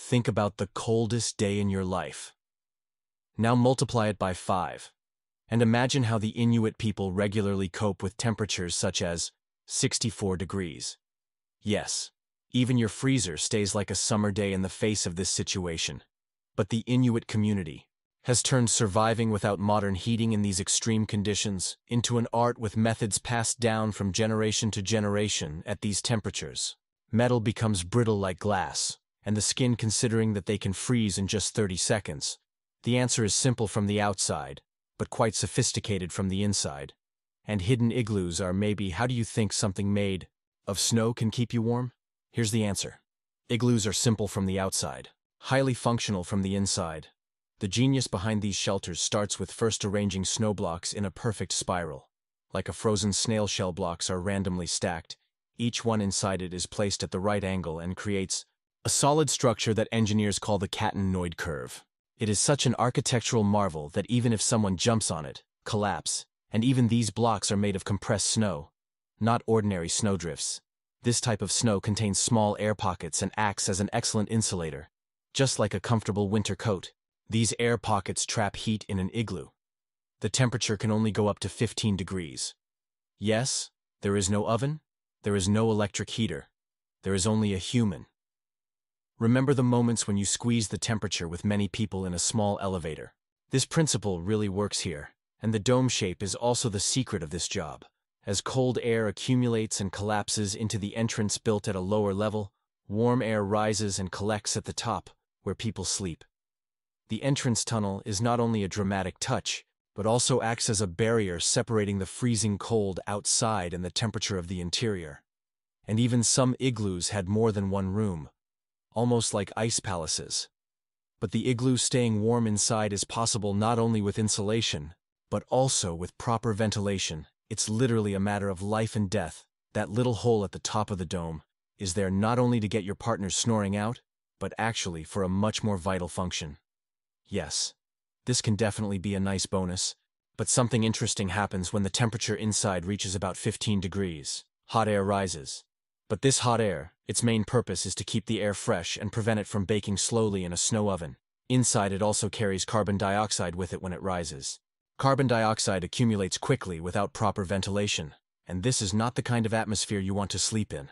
Think about the coldest day in your life. Now multiply it by five, and imagine how the Inuit people regularly cope with temperatures such as 64 degrees. Yes, even your freezer stays like a summer day in the face of this situation. But the Inuit community has turned surviving without modern heating in these extreme conditions into an art with methods passed down from generation to generation at these temperatures. Metal becomes brittle like glass, and the skin considering that they can freeze in just 30 seconds? The answer is simple from the outside, but quite sophisticated from the inside. And hidden igloos are maybe how do you think something made of snow can keep you warm? Here's the answer. Igloos are simple from the outside, highly functional from the inside. The genius behind these shelters starts with first arranging snow blocks in a perfect spiral. Like a frozen snail shell blocks are randomly stacked, each one inside it is placed at the right angle and creates a solid structure that engineers call the Catenoid curve. It is such an architectural marvel that even if someone jumps on it, collapse, and even these blocks are made of compressed snow, not ordinary snowdrifts. This type of snow contains small air pockets and acts as an excellent insulator. Just like a comfortable winter coat, these air pockets trap heat in an igloo. The temperature can only go up to 15 degrees. Yes, there is no oven, there is no electric heater, there is only a human. Remember the moments when you squeeze the temperature with many people in a small elevator. This principle really works here, and the dome shape is also the secret of this job. As cold air accumulates and collapses into the entrance built at a lower level, warm air rises and collects at the top, where people sleep. The entrance tunnel is not only a dramatic touch, but also acts as a barrier separating the freezing cold outside and the temperature of the interior. And even some igloos had more than one room, almost like ice palaces. But the igloo staying warm inside is possible not only with insulation, but also with proper ventilation. It's literally a matter of life and death. That little hole at the top of the dome is there not only to get your partner snoring out, but actually for a much more vital function. Yes, this can definitely be a nice bonus, but something interesting happens when the temperature inside reaches about 15 degrees. Hot air rises, but this hot air, its main purpose is to keep the air fresh and prevent it from baking slowly in a snow oven. Inside it also carries carbon dioxide with it when it rises. Carbon dioxide accumulates quickly without proper ventilation, and this is not the kind of atmosphere you want to sleep in.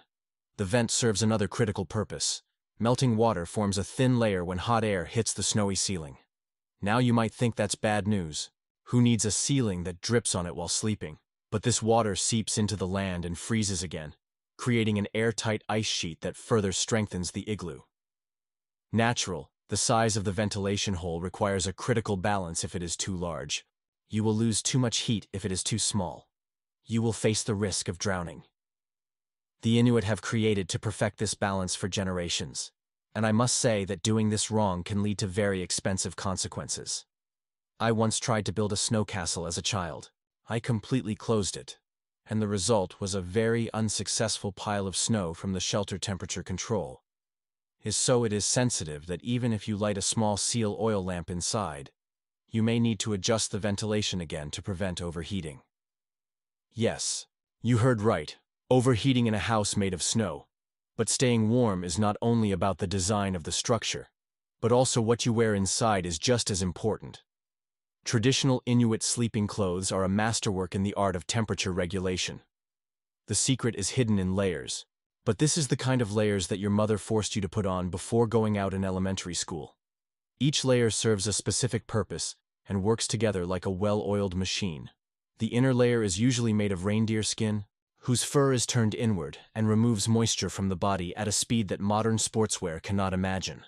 The vent serves another critical purpose. Melting water forms a thin layer when hot air hits the snowy ceiling. Now you might think that's bad news. Who needs a ceiling that drips on it while sleeping? But this water seeps into the land and freezes again, creating an airtight ice sheet that further strengthens the igloo. Natural, the size of the ventilation hole requires a critical balance if it is too large. You will lose too much heat if it is too small. You will face the risk of drowning. The Inuit have created to perfect this balance for generations, and I must say that doing this wrong can lead to very expensive consequences. I once tried to build a snow castle as a child. I completely closed it, and the result was a very unsuccessful pile of snow from the shelter temperature control. Is so it is sensitive that even if you light a small seal oil lamp inside, you may need to adjust the ventilation again to prevent overheating. Yes, you heard right, overheating in a house made of snow. But staying warm is not only about the design of the structure, but also what you wear inside is just as important. Traditional Inuit sleeping clothes are a masterwork in the art of temperature regulation. The secret is hidden in layers, but this is the kind of layers that your mother forced you to put on before going out in elementary school. Each layer serves a specific purpose and works together like a well-oiled machine. The inner layer is usually made of reindeer skin, whose fur is turned inward and removes moisture from the body at a speed that modern sportswear cannot imagine.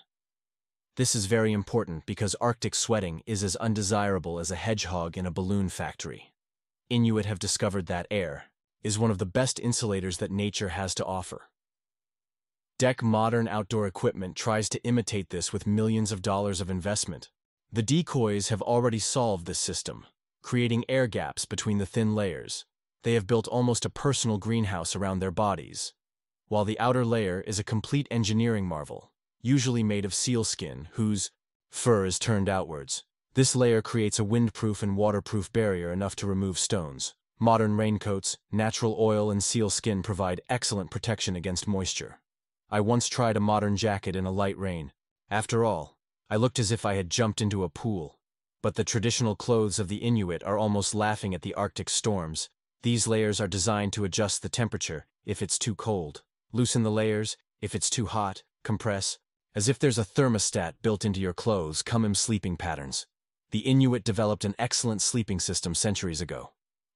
This is very important because Arctic sweating is as undesirable as a hedgehog in a balloon factory. Inuit have discovered that air is one of the best insulators that nature has to offer. Deck modern outdoor equipment tries to imitate this with millions of dollars of investment. The decoys have already solved this system, creating air gaps between the thin layers. They have built almost a personal greenhouse around their bodies, while the outer layer is a complete engineering marvel usually made of sealskin, whose fur is turned outwards. This layer creates a windproof and waterproof barrier enough to remove stones. Modern raincoats, natural oil, and sealskin provide excellent protection against moisture. I once tried a modern jacket in a light rain, After all, I looked as if I had jumped into a pool. But the traditional clothes of the Inuit are almost laughing at the Arctic storms. These layers are designed to adjust the temperature if it's too cold, loosen the layers if it's too hot, compress, as if there's a thermostat built into your clothes, come in sleeping patterns. The Inuit developed an excellent sleeping system centuries ago.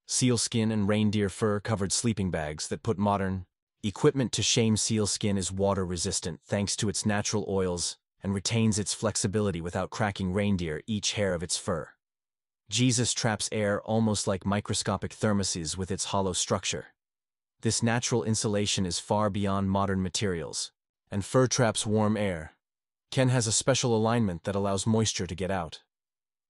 Sealskin and reindeer fur covered sleeping bags that put modern equipment to shame sealskin is water resistant thanks to its natural oils and retains its flexibility without cracking reindeer each hair of its fur. Jesus traps air almost like microscopic thermoses with its hollow structure. This natural insulation is far beyond modern materials, and fur traps warm air. Ken has a special alignment that allows moisture to get out.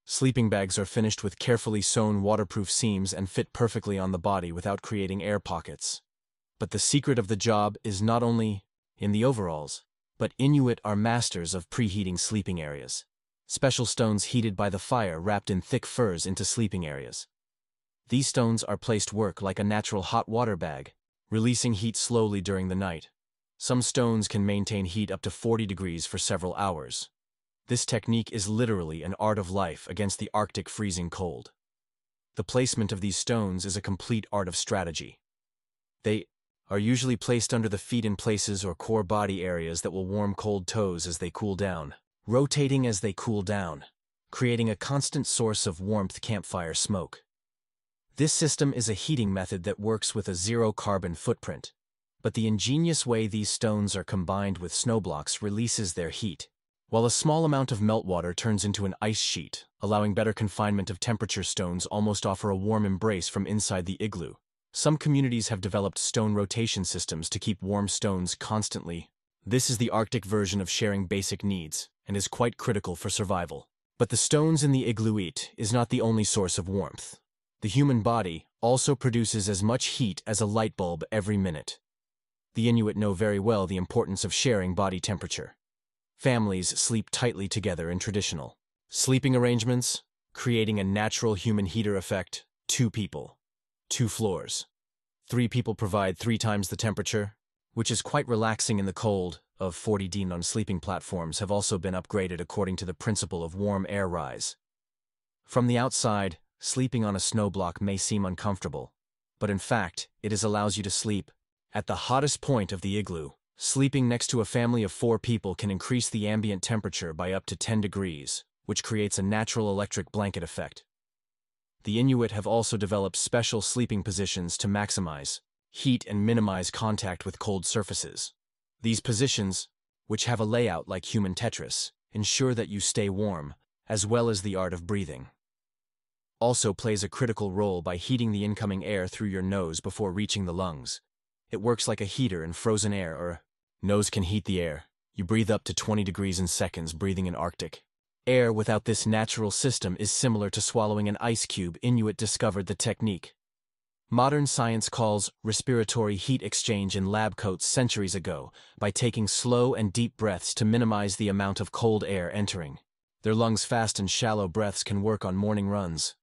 Sleeping bags are finished with carefully sewn waterproof seams and fit perfectly on the body without creating air pockets. But the secret of the job is not only in the overalls, but Inuit are masters of preheating sleeping areas. Special stones heated by the fire wrapped in thick furs into sleeping areas. These stones are placed work like a natural hot water bag, releasing heat slowly during the night. Some stones can maintain heat up to 40 degrees for several hours. This technique is literally an art of life against the Arctic freezing cold. The placement of these stones is a complete art of strategy. They are usually placed under the feet in places or core body areas that will warm cold toes as they cool down, rotating as they cool down, creating a constant source of warmth campfire smoke. This system is a heating method that works with a zero-carbon footprint, but the ingenious way these stones are combined with snowblocks releases their heat, while a small amount of meltwater turns into an ice sheet, allowing better confinement of temperature stones almost offer a warm embrace from inside the igloo. Some communities have developed stone rotation systems to keep warm stones constantly. This is the Arctic version of sharing basic needs, and is quite critical for survival. But the stones in the iglooite is not the only source of warmth. The human body also produces as much heat as a light bulb every minute. The Inuit know very well the importance of sharing body temperature. Families sleep tightly together in traditional sleeping arrangements, creating a natural human heater effect, two people two floors. Three people provide three times the temperature, which is quite relaxing in the cold, of 40 D on sleeping platforms have also been upgraded according to the principle of warm air rise. From the outside, sleeping on a snow block may seem uncomfortable, but in fact, it is allows you to sleep at the hottest point of the igloo. Sleeping next to a family of four people can increase the ambient temperature by up to 10 degrees, which creates a natural electric blanket effect the Inuit have also developed special sleeping positions to maximize heat and minimize contact with cold surfaces. These positions, which have a layout like human Tetris, ensure that you stay warm, as well as the art of breathing. Also plays a critical role by heating the incoming air through your nose before reaching the lungs. It works like a heater in frozen air or nose can heat the air. You breathe up to 20 degrees in seconds breathing in Arctic. Air without this natural system is similar to swallowing an ice cube. Inuit discovered the technique. Modern science calls respiratory heat exchange in lab coats centuries ago by taking slow and deep breaths to minimize the amount of cold air entering. Their lungs' fast and shallow breaths can work on morning runs.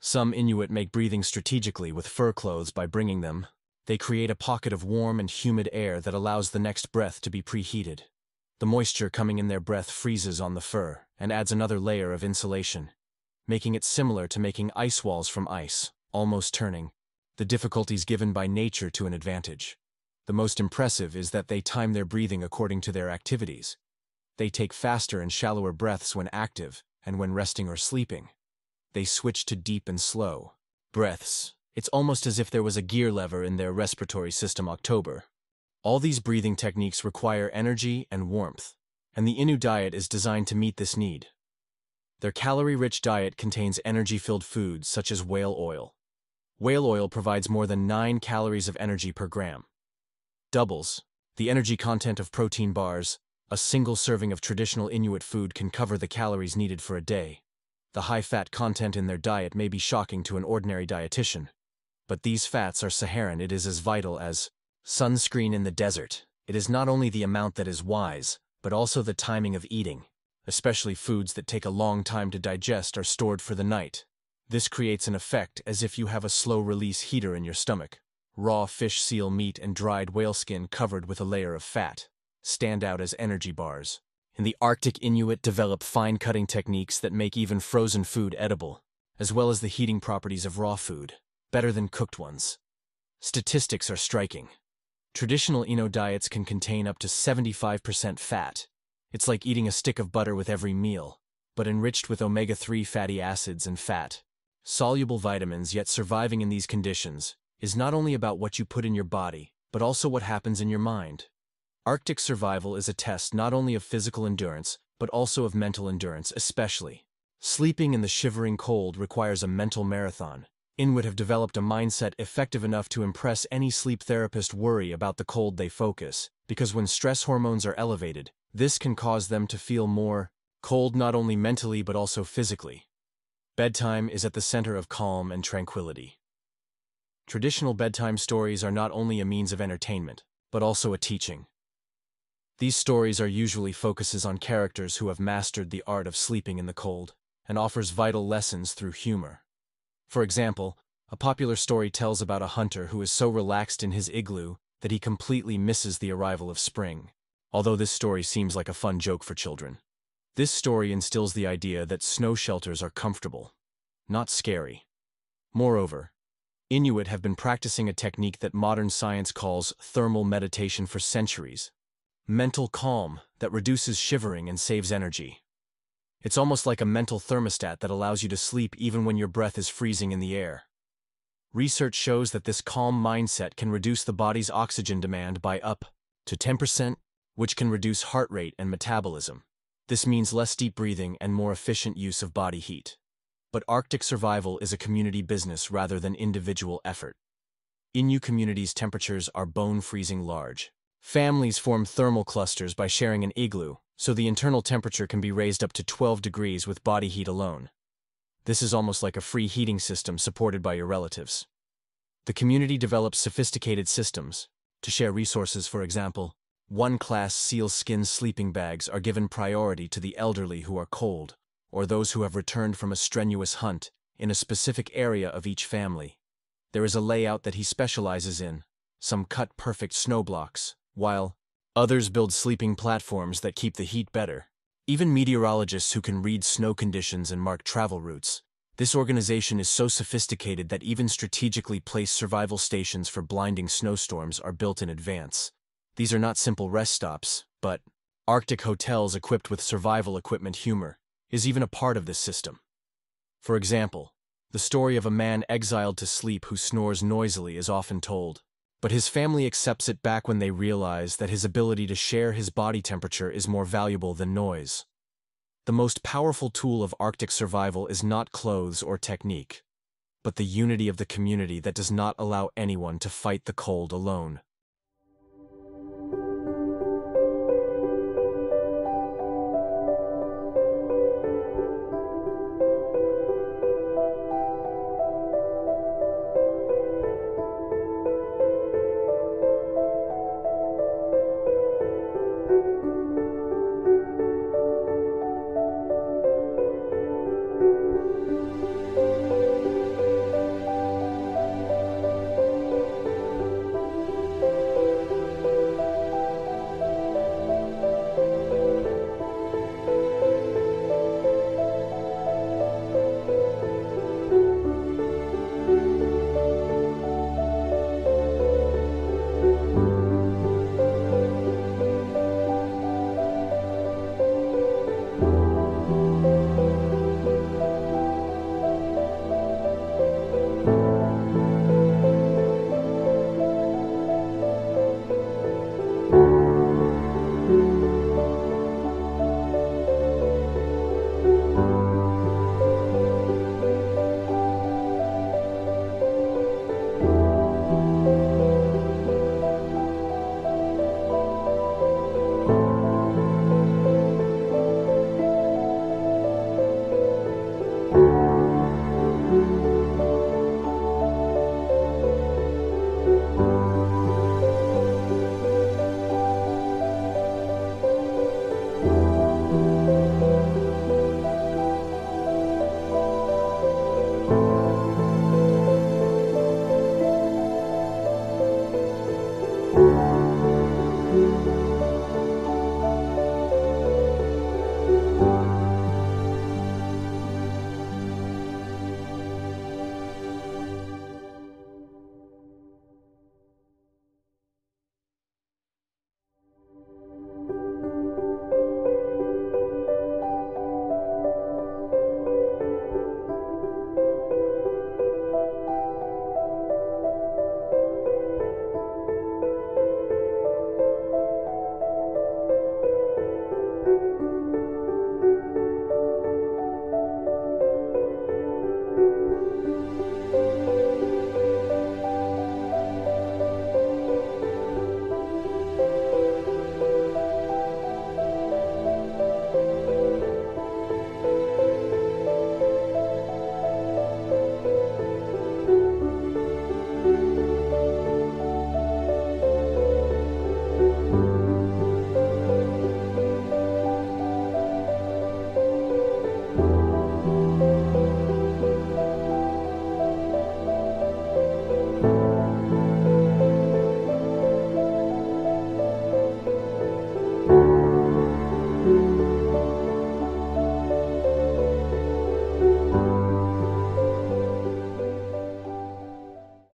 Some Inuit make breathing strategically with fur clothes by bringing them. They create a pocket of warm and humid air that allows the next breath to be preheated. The moisture coming in their breath freezes on the fur and adds another layer of insulation, making it similar to making ice walls from ice, almost turning the difficulties given by nature to an advantage. The most impressive is that they time their breathing according to their activities. They take faster and shallower breaths when active and when resting or sleeping. They switch to deep and slow breaths. It's almost as if there was a gear lever in their respiratory system October, all these breathing techniques require energy and warmth, and the Innu diet is designed to meet this need. Their calorie-rich diet contains energy-filled foods such as whale oil. Whale oil provides more than 9 calories of energy per gram. Doubles, the energy content of protein bars, a single serving of traditional Inuit food can cover the calories needed for a day. The high fat content in their diet may be shocking to an ordinary dietitian. But these fats are Saharan it is as vital as Sunscreen in the desert. It is not only the amount that is wise, but also the timing of eating. Especially foods that take a long time to digest are stored for the night. This creates an effect as if you have a slow-release heater in your stomach. Raw fish, seal meat, and dried whale skin covered with a layer of fat stand out as energy bars. In the Arctic Inuit develop fine-cutting techniques that make even frozen food edible, as well as the heating properties of raw food, better than cooked ones. Statistics are striking. Traditional Inuit diets can contain up to 75% fat. It's like eating a stick of butter with every meal, but enriched with omega-3 fatty acids and fat. Soluble vitamins, yet surviving in these conditions, is not only about what you put in your body, but also what happens in your mind. Arctic survival is a test not only of physical endurance, but also of mental endurance, especially. Sleeping in the shivering cold requires a mental marathon, Inuit have developed a mindset effective enough to impress any sleep therapist worry about the cold they focus, because when stress hormones are elevated, this can cause them to feel more cold not only mentally but also physically. Bedtime is at the center of calm and tranquility. Traditional bedtime stories are not only a means of entertainment, but also a teaching. These stories are usually focuses on characters who have mastered the art of sleeping in the cold, and offers vital lessons through humor. For example, a popular story tells about a hunter who is so relaxed in his igloo that he completely misses the arrival of spring, although this story seems like a fun joke for children. This story instills the idea that snow shelters are comfortable, not scary. Moreover, Inuit have been practicing a technique that modern science calls thermal meditation for centuries. Mental calm that reduces shivering and saves energy. It's almost like a mental thermostat that allows you to sleep even when your breath is freezing in the air. Research shows that this calm mindset can reduce the body's oxygen demand by up to 10%, which can reduce heart rate and metabolism. This means less deep breathing and more efficient use of body heat. But Arctic survival is a community business rather than individual effort. Innu communities' temperatures are bone-freezing large. Families form thermal clusters by sharing an igloo, so the internal temperature can be raised up to 12 degrees with body heat alone. This is almost like a free heating system supported by your relatives. The community develops sophisticated systems. To share resources, for example, one-class sealskin sleeping bags are given priority to the elderly who are cold, or those who have returned from a strenuous hunt in a specific area of each family. There is a layout that he specializes in, some cut perfect snow blocks, while Others build sleeping platforms that keep the heat better. Even meteorologists who can read snow conditions and mark travel routes. This organization is so sophisticated that even strategically placed survival stations for blinding snowstorms are built in advance. These are not simple rest stops, but Arctic hotels equipped with survival equipment humor is even a part of this system. For example, the story of a man exiled to sleep who snores noisily is often told but his family accepts it back when they realize that his ability to share his body temperature is more valuable than noise. The most powerful tool of Arctic survival is not clothes or technique, but the unity of the community that does not allow anyone to fight the cold alone.